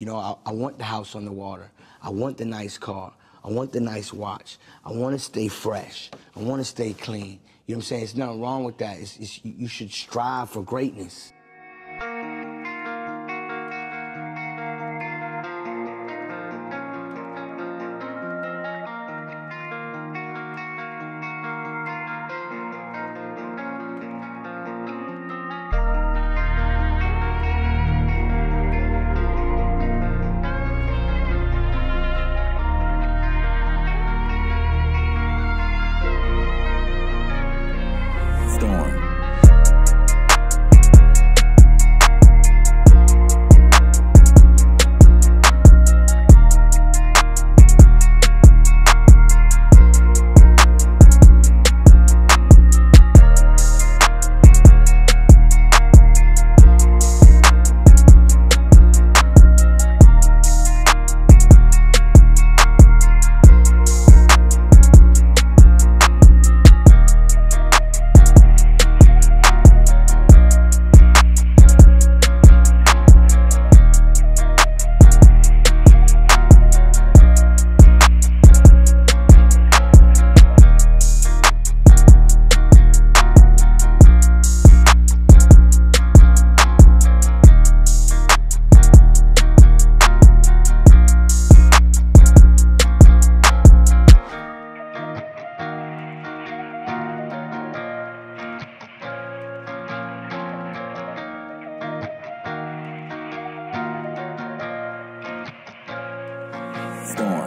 You know, I, I want the house on the water. I want the nice car. I want the nice watch. I want to stay fresh. I want to stay clean. You know what I'm saying? There's nothing wrong with that. It's, it's, you should strive for greatness. Storm.